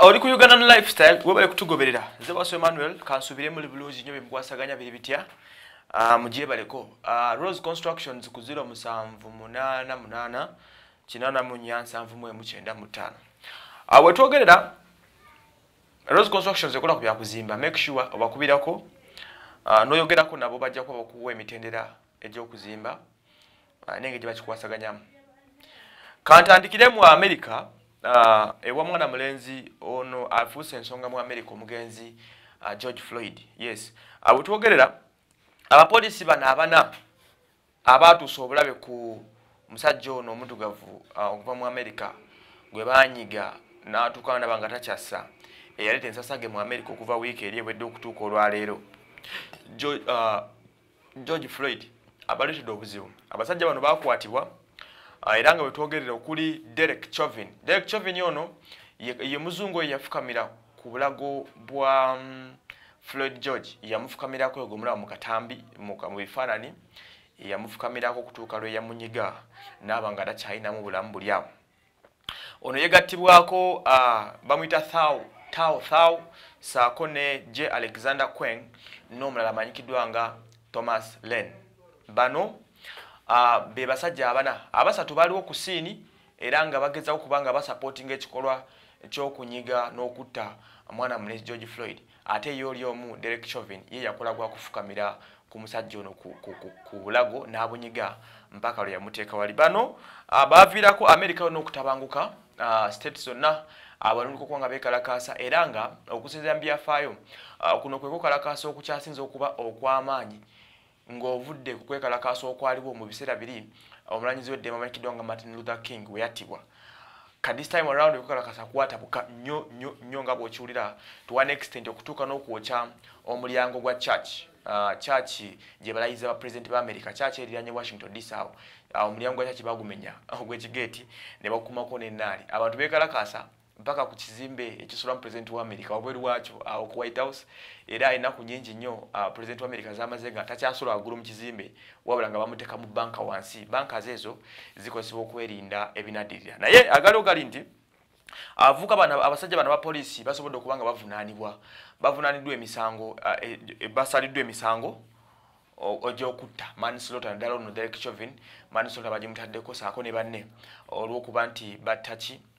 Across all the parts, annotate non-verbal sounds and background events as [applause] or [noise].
oli ku ugandan lifestyle? Webale kutugoberera. Nze baso emmanuel kansubire muli bulungi nnyo bemukwasaganya biri bitya. Uh, mugyebaleko uh, rose constructions ku 0788 889 uh, wetwogerera rose constructions ekola ku byakuzimba make sure obakubirako. Noyogerako nabo bajja kuba bakuwa emitendera egyokuzimba. Uh, nenge gye bakikwasaganyamu kantandikire mu america ewa mwana mulenzi ono afuuse ensonga mu america omugenzi uh, george floyd. Yes. Uh, wetwogerera abapoliisi bano abana abatuusa obulabe ku musajja ono omuddugavu uh, okuva mu america gwe banyiga n'atuuka naba nga takyassa eyaleeta ensasage mu america okuva wiiki eri ewedde okutuuka olwaleero uh, george floyd abaleetedde obuzibu. Abasajja bano bakwatibwa uh, era nga wetwogerera okuli derek chovin derek chovin ono ye, ye yafukamira ku bulago bwa um, floyd george. Yamufukamirako egomulaba mu katambi mu bifaanani yamufukamirako okutuuka lwe yamunyiga naaba nga takyalinamu bulamu buli awo. Ono yegattibwako uh, bamwyita thau tao thau saako ne j. Alexander queng n'omulala amanyikiddwa nga thomas len bano be basajja abana. Abasatu baaliwo ku siini era nga bagezawo kuba nga basapootinga ekikolwa ekyokunyiga n'okutta mwana mulezi george floyd. Ate ye oli omu derek chovin ye yakola gwa kufukamira ku musajja ono ku, bulago n'abunyiga mpaka lwe yamuteeka wali bano uh, baaviirako america yonna okutabanguka. Uh, state zonna abalungi okuba nga beekalakaasa era nga okusinzira mu byafaayo kuno kwe kukalakaasa okukyasinza okuba okw'amaanyi ng'ovudde ku kwekalakaasa okwaliwo mu biseera biri omulanyizi w'eddembe amanyikiddwa nga martin luther king we yattibwa. Ka this time around ekukalakasa kwatabuka nnyo nnyo nnyo nga bw'okiwulira to one extent okutuuka n'okwokya omulyango gwa church uh, church gye balayiza bapulezidenti b'america church eriranye washington dc awo uh, omulyango gwa church bagumenya [laughs] ogw'ekigeeti ne bakukumako n'ennaali. Abantu beekalakaasa mpaka ku kizimbe ekisula mu pulezidenti wa america wabweru wakyo awo ku white house era enaku nyingi nnyo uh, pulezidenti wa america zamaze nga takyasola waggulu mu kizimbe wabula nga bamuteeka mu banka wansi. Banka zeezo zikozesebwa okwerinda ebinaddirira. Naye agaliwo gali nti avuka bano abasajja bano abapoliisi basobodde okuba nga bavunaanibwa. Bavunaaniddwa emisango uh, e, e, basaliddwa emisango ogyokutta manslota naddala ono derek chovin manslota bagimutaddeko saako ne banne olwokuba nti battaki uh,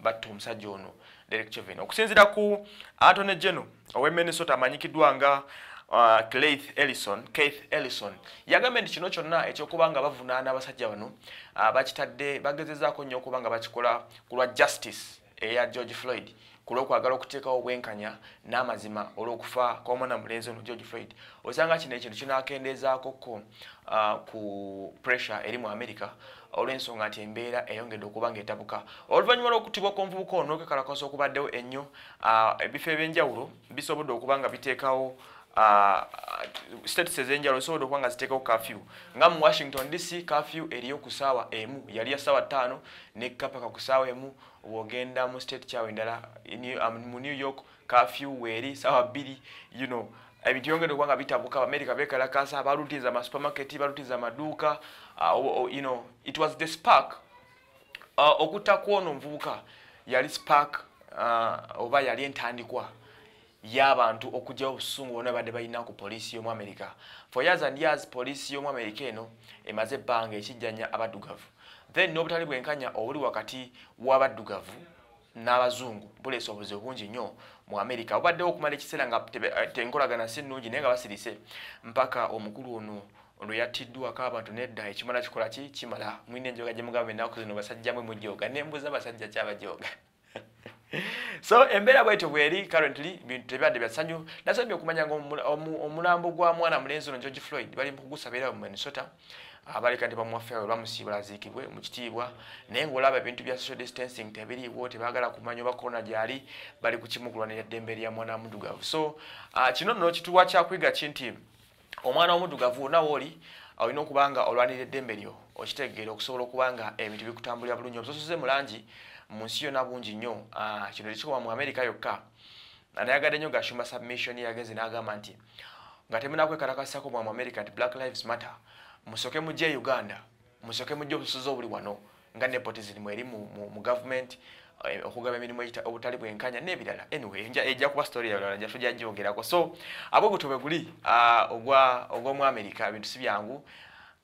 batta omusajja ono derek chovin okusinzira ku antony geno owe minnesota amanyikiddwa nga uh, keith ellison keith ellison. Yagambye nti kino kyonna ekyokuba nga bavunaana abasajja bano uh, bakitadde bagezezaako nnyo okuba nga bakikola ku lwa justice eya george floyd ku lw'okwagala okuteekawo obwenkanya n'amazima olw'okufa kw'omwana mulenzi ono george floyd. Osanga kino ekintu kinakendeezaakoko uh, ku pressure eri mu america olw'ensonga nti embeera eyongedde okuba ng'etabuka. Oluvannyuma lw'okuttibwa kw'omuvubuka ono n'okwekalakaasa okubaddewo ennyo uh, ebifo ebyenjawulo bisobodde okuba nga biteekawo uh, status ez'enjawulo zisobodde okuba nga ziteekawo kafyu nga mu washington dc kafyu eriyo ku ssaawa emu yali ya ssaawa ttaano nekka paka ku ssaawa emu bw'ogenda mu state kyawe endala mu new york kafyu weeri ssaawa bbiri you know ebintu byongedde okuba nga bitabuka abamerika bekalakasa balutiza amasupermarket balutiza amaduuka uh, you know it was the spark uh, okutta kwono omuvubuka yali spark uh, oba yali entandikwa y'abantu okugyawo obusungu bonna badde balina ku poliisi y'omu amerika for years and years poliisi y'omu amerika eno emaze ebbanga ekijjanya abaddugavu. Then n'obutali bwenkanya obuli wakati w'abaddugavu n'abazungu buleesa obuzibu bungi nnyo mu amerika obaddewo okumala ekiseera nga tenkolagana si nnungi naye nga basirise mpaka omukulu ono lwe yattiddwako abantu nedda ekimala kikola ki? Kimala. Mwine enjoga gye mugamba ennaku zino basajjamu mujooga. Nembuza basajja kyabajooga so embeera bwetyo bweri currently bintu tebadde byasanyu. Nasabye okumanya nga omulambo gwa mwana mulenzi ono george floyd bali mukugusabira mu minnesota abaleka nti bamuwaffe awe bamusiibula aziikibwe mu kitiibwa. Naye ngaolaba ebintu bya social distancing tebiriiwo tebaagala kumanya oba korona gyali bali ku kimu kulwanira eddembe lya mwana muddugavu so uh, kino nno kituwa kyakwiga ki nti omwana w'omuddugavu wonawo oli olina okuba nga olwanira eddembe lyo okitegeera okusobola okuba nga ebintu bikutambulira bulungi. Obusosoze mu langi mu nsi yonna bungi nnyo. Kino tekikoma mu amerika yokka. Nayagadde nnyo gashumba submission yagenze n'agamba nti nga temunakwekalakasako mwa mu america nti black lives matter musoke mujje uganda musoke mujje obusozi obuli wano nga nepotizirimu eri mu, mu, mu gavumenti eh, okugaba emirimu obutali bwenkanya n'ebirala. Anyway ejja kuba story yalala nja tujja gyogerako so abogutwe bwe guli ah, ogw'omuamerica ebintu si byangu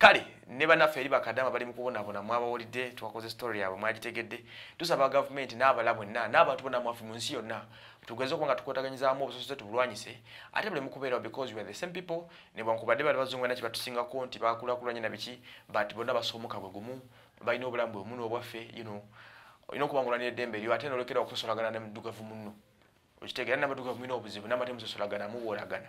kale ne bannaffe eri bakadama bali mu kubonabona mwabawulidde twakoze story yaabwe mwagitegedde. Tusaba gavumenti n'abala bwenna n'abantu bonna mwafe mu nsi yonna tugeze okuba nga tukwotaganyizaamu obusosoze tubulwanyise ate bulemu kubeerawo because we are the same people ne bwankubadde bali bazungu na kibatusingako nti bakulakulanye na biki but bonna basoomuka bwe gumu balina obulamu bwe bumu n'obwaffe you know. Olina okuba ngaolanira eddembe eryo ate nolekera okusosolagana ne muddugavu munno. Okitegeera namaddugavu mulina obuzibu namatemu sosolagana muwoolagana